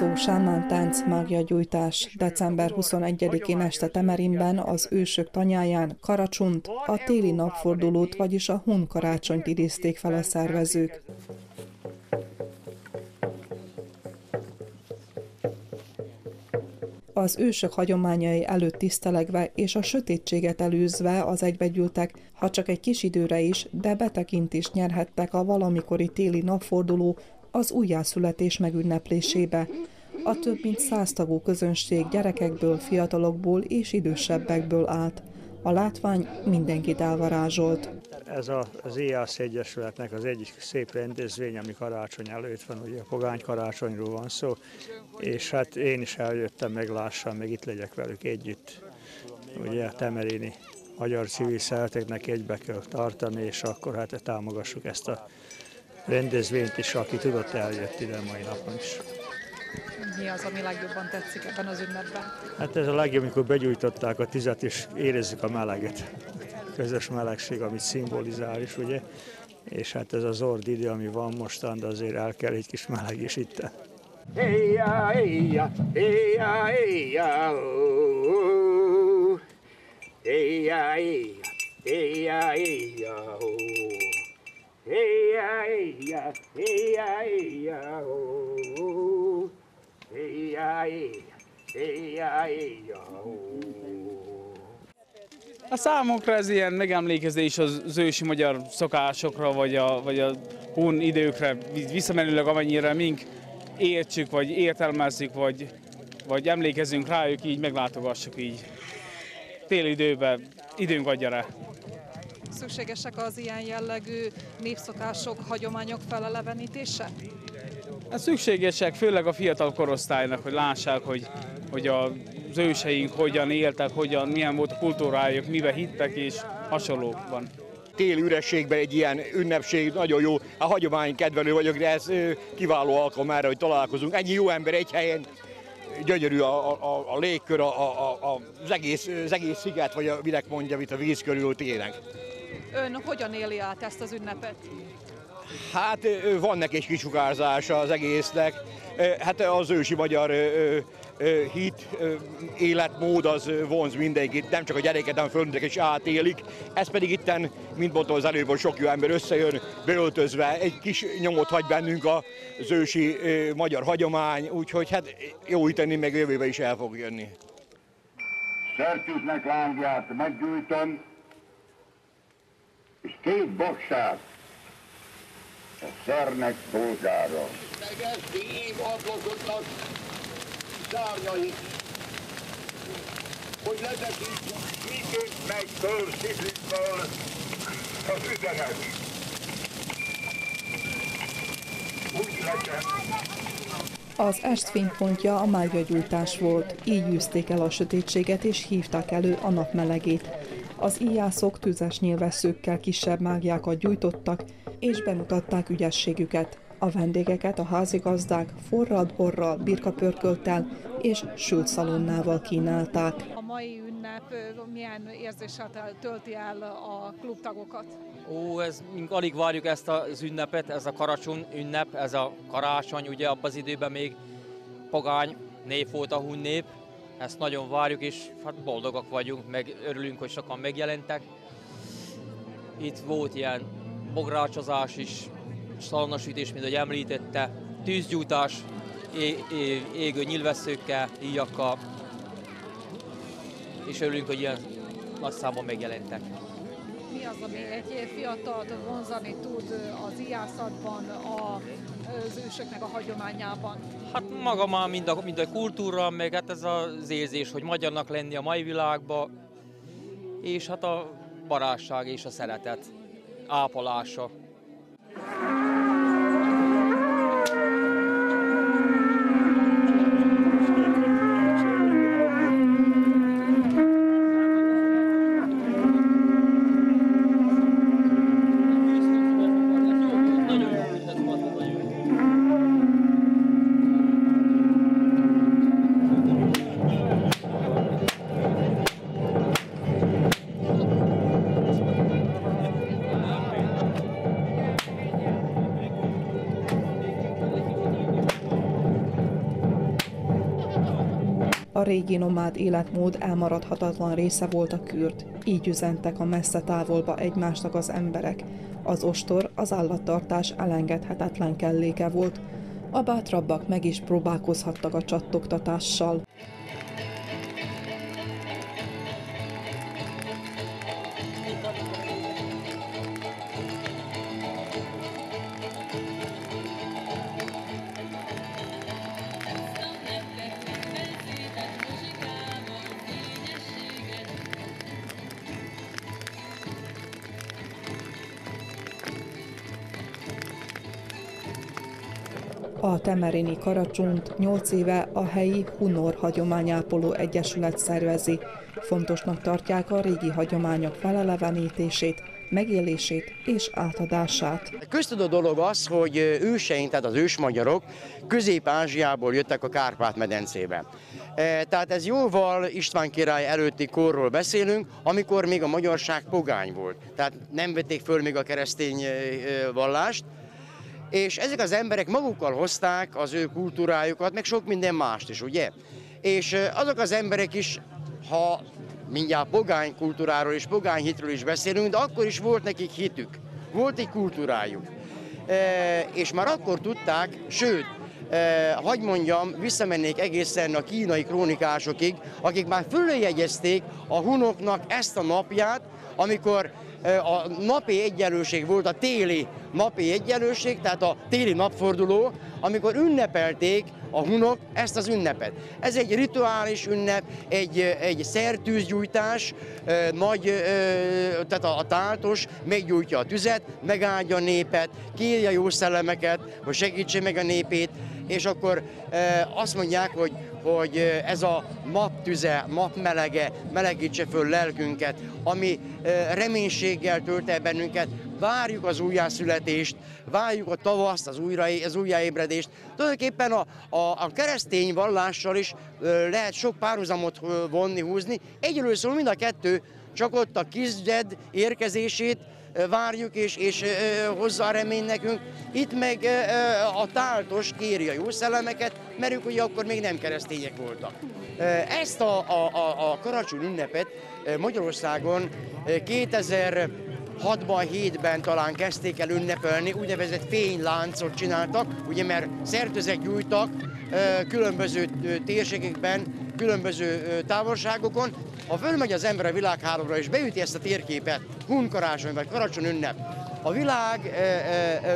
Szó sámán tánc mágia gyújtás. December 21-én este Temerinben az ősök tanyáján Karacsunt, a téli napfordulót, vagyis a Hun karácsonyt idézték fel a szervezők. Az ősök hagyományai előtt tisztelegve és a sötétséget előzve az egybegyűltek, ha csak egy kis időre is, de betekintést nyerhettek a valamikori téli napforduló az újjászületés megünneplésébe. A több mint száz tagú közönség gyerekekből, fiatalokból és idősebbekből állt. A látvány mindenkit elvarázsolt. Ez a, az IASZ Egyesületnek az egyik szép rendezvény, ami karácsony előtt van, ugye a pogány karácsonyról van szó, és hát én is eljöttem, meglássam, meg itt legyek velük együtt. Ugye a temerini magyar civil szereteknek egybe kell tartani, és akkor hát támogassuk ezt a rendezvényt is, aki tudott eljött ide mai napon is. Mi az, ami legjobban tetszik ebben az ünnepben? Hát ez a legjobb, amikor begyújtották a tizet, és érezzük a meleget. Közös melegség, amit szimbolizál is, ugye? És hát ez az ord idő, ami van mostan, de azért el kell egy kis meleg is itt. Éjjá, éjjá, éjjá, éjjá, éjjá, éjjá, éjjá, éjjá, A számunkra ez ilyen megemlékezés az ősi magyar szokásokra, vagy a, vagy a hun időkre, visszamenőleg amennyire mink értsük, vagy értelmezzük, vagy, vagy emlékezünk rájuk, így meglátogassuk így. Téli időben időnk adja rá szükségesek az ilyen jellegű népszokások, hagyományok felelevenítése? Hát szükségesek, főleg a fiatal korosztálynak, hogy lássák, hogy, hogy az őseink hogyan éltek, hogyan, milyen volt a kultúrájuk, mibe hittek és hasonlókban téli ürességben egy ilyen ünnepség nagyon jó. A hagyomány kedvelő vagyok, de ez kiváló alkalom erre, hogy találkozunk. Ennyi jó ember egy helyen, gyönyörű a, a, a légkör, a, a, a, az, egész, az egész sziget, vagy a, minek mondja, itt a víz körül tényleg. Ön hogyan éli át ezt az ünnepet? Hát van neki egy kisugárzása az egésznek. Hát az ősi magyar hit, életmód az vonz mindenkit, nem csak a gyereket, hanem a földnek is átélik. Ez pedig itten, mint mondtam az előbb, sok jó ember összejön beöltözve, egy kis nyomot hagy bennünk az ősi magyar hagyomány, úgyhogy hát jó itenni, meg jövőbe is el fog jönni. Szertyűtnek lángját meggyújtom, és két baksát a szernek polgára. Megeszti évadlozottak szárnyait, hogy letekítsük szívünk meg föl szívünkből az üzenet. Úgy legyen. Az est fénypontja a mágyagyújtás volt, így űzték el a sötétséget és hívták elő a nap melegét. Az íjászok tüzes nyilvesszőkkel kisebb mágiákat gyújtottak, és bemutatták ügyességüket. A vendégeket a házigazdák forrad borral, birkapörköltel és sült szalonnával kínálták. A mai ünnep milyen érzéssel tölti el a klubtagokat? Ó, ez, mink alig várjuk ezt az ünnepet, ez a karácsony ünnep, ez a karácsony, ugye abban az időben még pogány nép volt a hun nép, ezt nagyon várjuk, és hát boldogak vagyunk, meg örülünk, hogy sokan megjelentek. Itt volt ilyen bográcsozás is, szalonasütés, mint ahogy említette, tűzgyújtás, égő nyilvesszőkkel, íjakkal, és örülünk, hogy ilyen nagy számban megjelentek. Mi az, ami egy fiatal vonzani tud az ijászatban, az ősöknek a hagyományában? Hát maga már mind a, mind a kultúra, meg hát ez az érzés, hogy magyarnak lenni a mai világban, és hát a barátság és a szeretet ápolása. A régi nomád életmód elmaradhatatlan része volt a kürt, így üzentek a messze távolba egymásnak az emberek. Az ostor, az állattartás elengedhetetlen kelléke volt, a bátrabbak meg is próbálkozhattak a csattogtatással. A Temerini Karacsont 8 éve a helyi Hunor Hagyományápoló Egyesület szervezi. Fontosnak tartják a régi hagyományok felelevenítését, megélését és átadását. Köztudott dolog az, hogy őseink, tehát az ősmagyarok Közép-Ázsiából jöttek a Kárpát-medencébe. E, tehát ez jóval István király előtti korról beszélünk, amikor még a magyarság pogány volt. Tehát nem vették föl még a keresztény e, e, vallást, és ezek az emberek magukkal hozták az ő kultúrájukat, meg sok minden mást is, ugye? És azok az emberek is, ha mindjárt pogány kultúráról és pogány hitről is beszélünk, de akkor is volt nekik hitük, volt egy kultúrájuk. E, és már akkor tudták, sőt, e, hagy mondjam, visszamennék egészen a kínai krónikásokig, akik már följegyezték a hunoknak ezt a napját, amikor a napi egyenlőség volt a téli napi egyenlőség, tehát a téli napforduló, amikor ünnepelték a hunok ezt az ünnepet. Ez egy rituális ünnep, egy, egy szertűzgyújtás, nagy, tehát a, a táltos meggyújtja a tüzet, megáldja a népet, kérje jó szellemeket, hogy segítse meg a népét, és akkor azt mondják, hogy hogy ez a naptüze, napmelege melegítse föl lelkünket, ami reménységgel tölt el bennünket, várjuk az újjászületést, várjuk a tavaszt, az, újra, az újjáébredést. Tulajdonképpen a, a, a keresztény vallással is lehet sok párhuzamot vonni, húzni. Egyelőre szól mind a kettő, csak ott a kisgyed érkezését várjuk és, és hozza a remény nekünk. Itt meg a táltos kéri a jó szellemeket, mert ők ugye akkor még nem keresztények voltak. Ezt a, a, a, a karácsony ünnepet Magyarországon 2000 6-ban, 7-ben talán kezdték el ünnepelni, úgynevezett fényláncot csináltak, ugye mert szertözek gyújtak különböző térségekben, különböző távolságokon. Ha fölmegy az ember a világhálóra és beüti ezt a térképet, hun karácsony vagy karácsony ünnep, a világ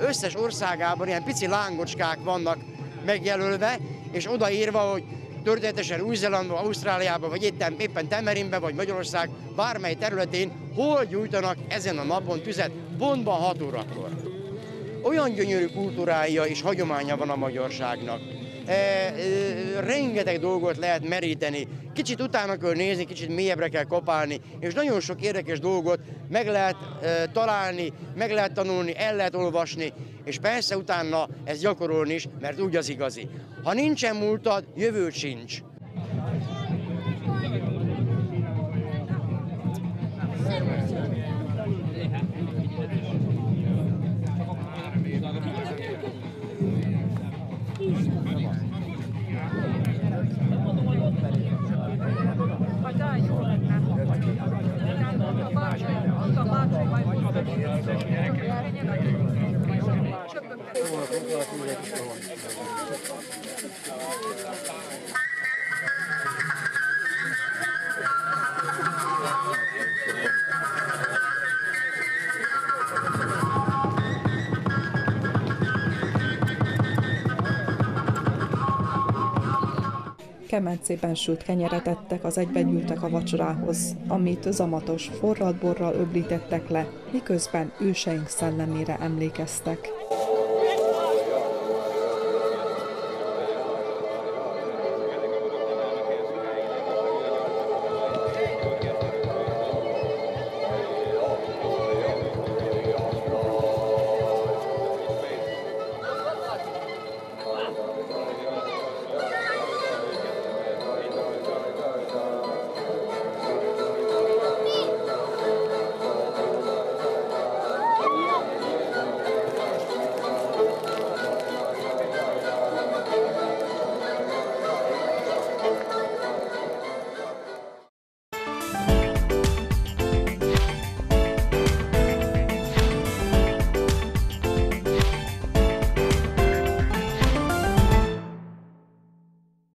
összes országában ilyen pici lángocskák vannak megjelölve, és odaírva, hogy történetesen Új-Zélandban, Ausztráliában, vagy éppen, éppen Temerinben, vagy Magyarország bármely területén hol gyújtanak ezen a napon tüzet, pontban 6 órakor. Olyan gyönyörű kultúrája és hagyománya van a magyarságnak. E, e, rengeteg dolgot lehet meríteni, kicsit utána kell nézni, kicsit mélyebbre kell kopálni, és nagyon sok érdekes dolgot meg lehet e, találni, meg lehet tanulni, el lehet olvasni, és persze utána ezt gyakorolni is, mert úgy az igazi. Ha nincsen múltad, jövőt sincs. Kemencében sült kenyeret ettek, az egybegyűltek a vacsorához, amit zamatos forradborral öblítettek le, miközben őseink szellemére emlékeztek.